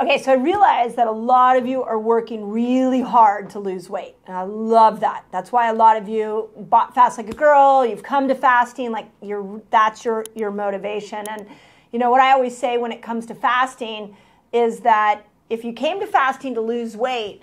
Okay, so I realize that a lot of you are working really hard to lose weight. And I love that. That's why a lot of you bought Fast Like a Girl, you've come to fasting, like you're that's your your motivation. And you know what I always say when it comes to fasting is that if you came to fasting to lose weight,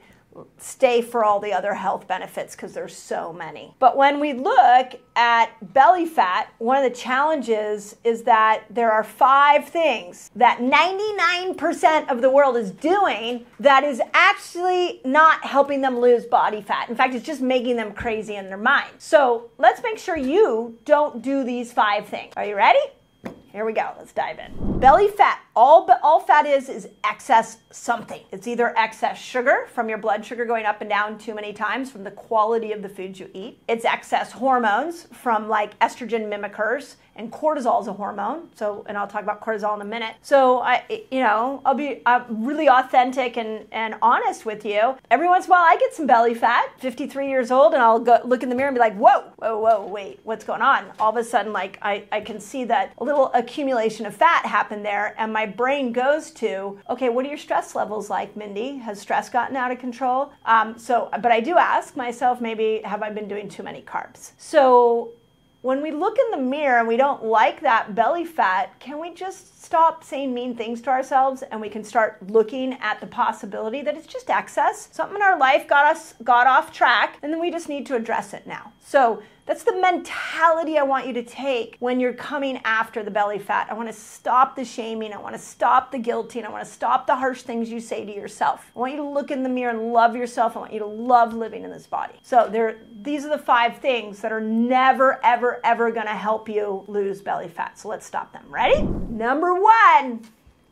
stay for all the other health benefits because there's so many. But when we look at belly fat, one of the challenges is that there are five things that 99% of the world is doing that is actually not helping them lose body fat. In fact, it's just making them crazy in their mind. So let's make sure you don't do these five things. Are you ready? Here we go. Let's dive in. Belly fat. All all fat is is excess something. It's either excess sugar from your blood sugar going up and down too many times from the quality of the foods you eat. It's excess hormones from like estrogen mimickers and cortisol is a hormone. So, and I'll talk about cortisol in a minute. So, I, you know, I'll be I'm really authentic and, and honest with you. Every once in a while, I get some belly fat, 53 years old, and I'll go look in the mirror and be like, whoa, whoa, whoa, wait, what's going on? All of a sudden, like, I, I can see that a little accumulation of fat happened there, and my brain goes to, okay, what are your stress levels like, Mindy? Has stress gotten out of control? Um, so, but I do ask myself, maybe, have I been doing too many carbs? So, when we look in the mirror and we don't like that belly fat, can we just stop saying mean things to ourselves and we can start looking at the possibility that it's just excess? Something in our life got us got off track and then we just need to address it now. So that's the mentality I want you to take when you're coming after the belly fat. I want to stop the shaming. I want to stop the guilty. And I want to stop the harsh things you say to yourself. I want you to look in the mirror and love yourself. I want you to love living in this body. So there, these are the five things that are never, ever, ever going to help you lose belly fat. So let's stop them. Ready? Number one,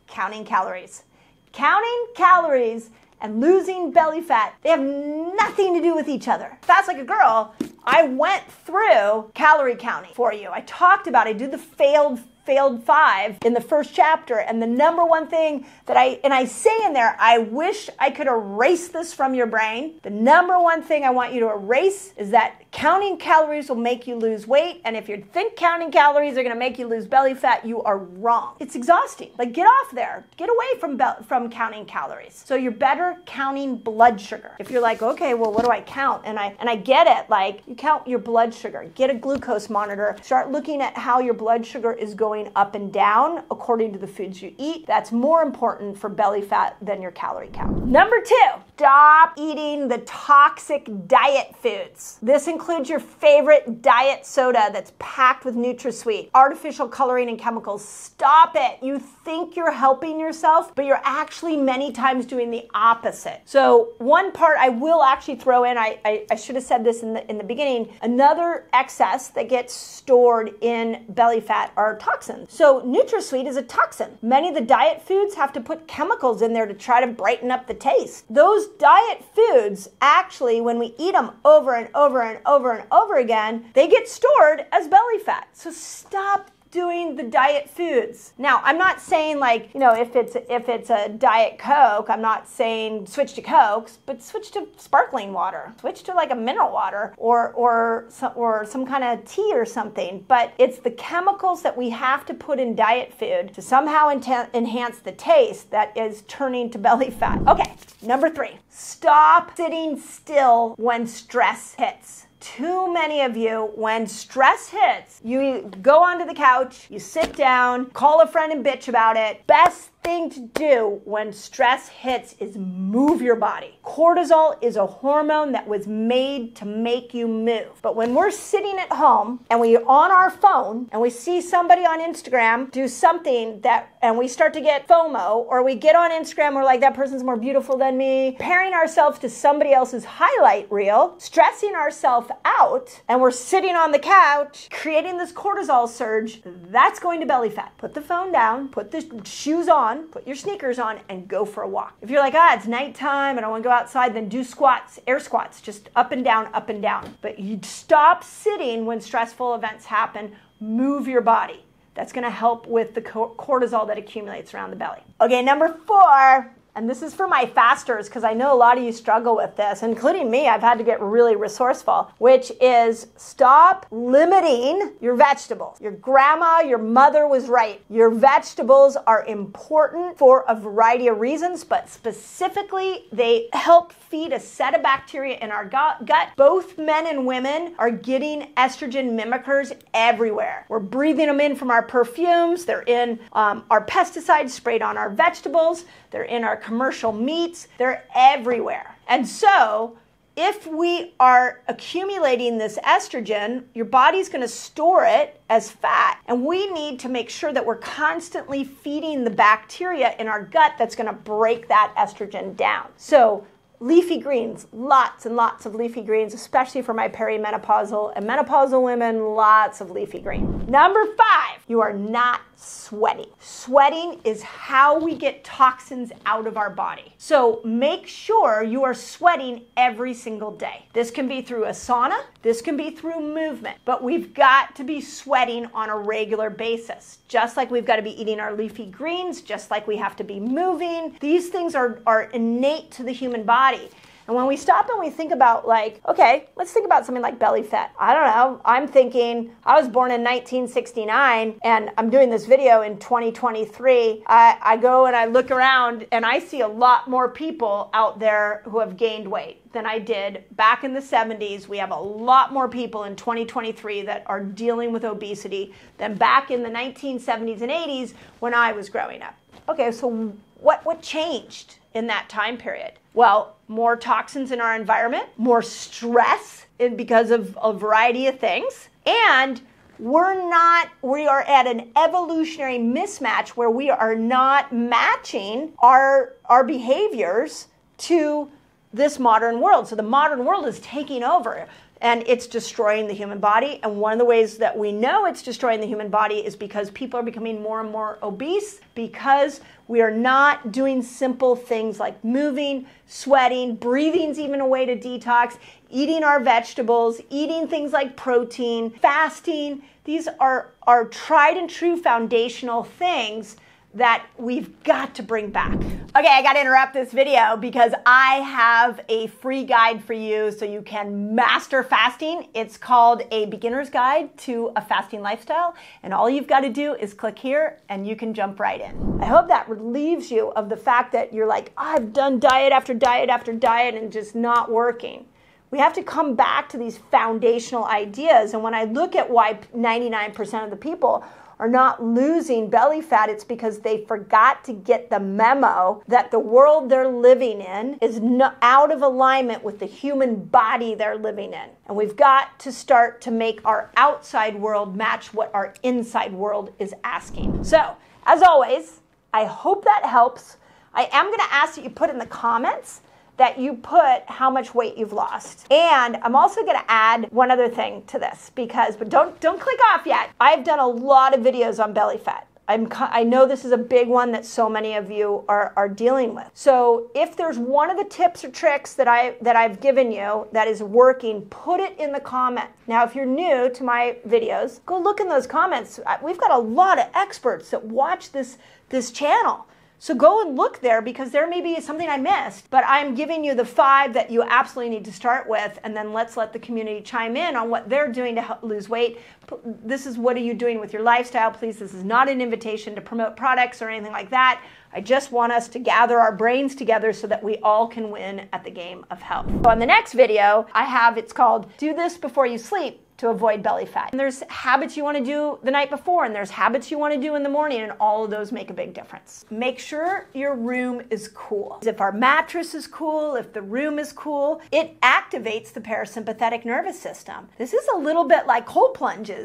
counting calories. Counting calories and losing belly fat, they have nothing to do with each other. Fast like a girl, I went through calorie counting for you. I talked about, I did the failed failed five in the first chapter. And the number one thing that I, and I say in there, I wish I could erase this from your brain. The number one thing I want you to erase is that counting calories will make you lose weight. And if you think counting calories are going to make you lose belly fat, you are wrong. It's exhausting. Like get off there. Get away from, from counting calories. So you're better counting blood sugar. If you're like, okay, well, what do I count? And I, and I get it. Like you count your blood sugar, get a glucose monitor, start looking at how your blood sugar is going going up and down according to the foods you eat. That's more important for belly fat than your calorie count. Number two, stop eating the toxic diet foods. This includes your favorite diet soda that's packed with NutraSweet, artificial coloring and chemicals. Stop it. You think you're helping yourself, but you're actually many times doing the opposite. So one part I will actually throw in, I, I, I should have said this in the in the beginning, another excess that gets stored in belly fat are toxins. So NutraSweet is a toxin. Many of the diet foods have to put chemicals in there to try to brighten up the taste. Those diet foods actually, when we eat them over and over and over and over again, they get stored as belly fat. So stop doing the diet foods. Now, I'm not saying like, you know, if it's if it's a diet Coke, I'm not saying switch to Cokes, but switch to sparkling water. Switch to like a mineral water or or some, or some kind of tea or something. But it's the chemicals that we have to put in diet food to somehow enhance the taste that is turning to belly fat. Okay, number 3. Stop sitting still when stress hits too many of you, when stress hits, you go onto the couch, you sit down, call a friend and bitch about it. Best thing to do when stress hits is move your body. Cortisol is a hormone that was made to make you move. But when we're sitting at home and we're on our phone and we see somebody on Instagram do something that, and we start to get FOMO, or we get on Instagram, we're like, that person's more beautiful than me, pairing ourselves to somebody else's highlight reel, stressing ourselves out, and we're sitting on the couch creating this cortisol surge, that's going to belly fat. Put the phone down, put the shoes on on, put your sneakers on, and go for a walk. If you're like, ah, it's nighttime, and I to go outside, then do squats, air squats, just up and down, up and down. But you stop sitting when stressful events happen, move your body. That's going to help with the cortisol that accumulates around the belly. Okay, number four, and this is for my fasters because I know a lot of you struggle with this, including me. I've had to get really resourceful, which is stop limiting your vegetables. Your grandma, your mother was right. Your vegetables are important for a variety of reasons, but specifically, they help feed a set of bacteria in our gut. Both men and women are getting estrogen mimickers everywhere. We're breathing them in from our perfumes, they're in um, our pesticides sprayed on our vegetables, they're in our commercial meats, they're everywhere. And so, if we are accumulating this estrogen, your body's going to store it as fat. And we need to make sure that we're constantly feeding the bacteria in our gut that's going to break that estrogen down. So, leafy greens, lots and lots of leafy greens, especially for my perimenopausal and menopausal women, lots of leafy green. Number five, you are not sweating. Sweating is how we get toxins out of our body. So make sure you are sweating every single day. This can be through a sauna, this can be through movement, but we've got to be sweating on a regular basis. Just like we've got to be eating our leafy greens, just like we have to be moving. These things are, are innate to the human body. And when we stop and we think about, like, okay, let's think about something like belly fat. I don't know. I'm thinking, I was born in 1969 and I'm doing this video in 2023. I, I go and I look around and I see a lot more people out there who have gained weight than I did back in the 70s. We have a lot more people in 2023 that are dealing with obesity than back in the 1970s and 80s when I was growing up. Okay, so what, what changed in that time period? Well, more toxins in our environment, more stress because of a variety of things, and we're not, we are at an evolutionary mismatch where we are not matching our, our behaviors to this modern world. So the modern world is taking over and it's destroying the human body. And one of the ways that we know it's destroying the human body is because people are becoming more and more obese because we are not doing simple things like moving, sweating, breathing's even a way to detox, eating our vegetables, eating things like protein, fasting. These are, are tried and true foundational things that we've got to bring back. Okay, I gotta interrupt this video because I have a free guide for you so you can master fasting. It's called A Beginner's Guide to a Fasting Lifestyle, and all you've gotta do is click here and you can jump right in. I hope that relieves you of the fact that you're like, oh, I've done diet after diet after diet and just not working. We have to come back to these foundational ideas, and when I look at why 99% of the people are not losing belly fat, it's because they forgot to get the memo that the world they're living in is no, out of alignment with the human body they're living in. And we've got to start to make our outside world match what our inside world is asking. So, as always, I hope that helps. I am going to ask that you put in the comments that you put how much weight you've lost. And I'm also going to add one other thing to this because but don't don't click off yet. I've done a lot of videos on belly fat. I'm, I know this is a big one that so many of you are, are dealing with. So if there's one of the tips or tricks that I that I've given you that is working, put it in the comment. Now, if you're new to my videos, go look in those comments. We've got a lot of experts that watch this this channel. So go and look there because there may be something I missed, but I'm giving you the five that you absolutely need to start with, and then let's let the community chime in on what they're doing to lose weight. This is what are you doing with your lifestyle? Please, this is not an invitation to promote products or anything like that. I just want us to gather our brains together so that we all can win at the game of health. So on the next video, I have it's called Do This Before You Sleep to avoid belly fat. And there's habits you want to do the night before, and there's habits you want to do in the morning, and all of those make a big difference. Make sure your room is cool. If our mattress is cool, if the room is cool, it activates the parasympathetic nervous system. This is a little bit like cold plunges.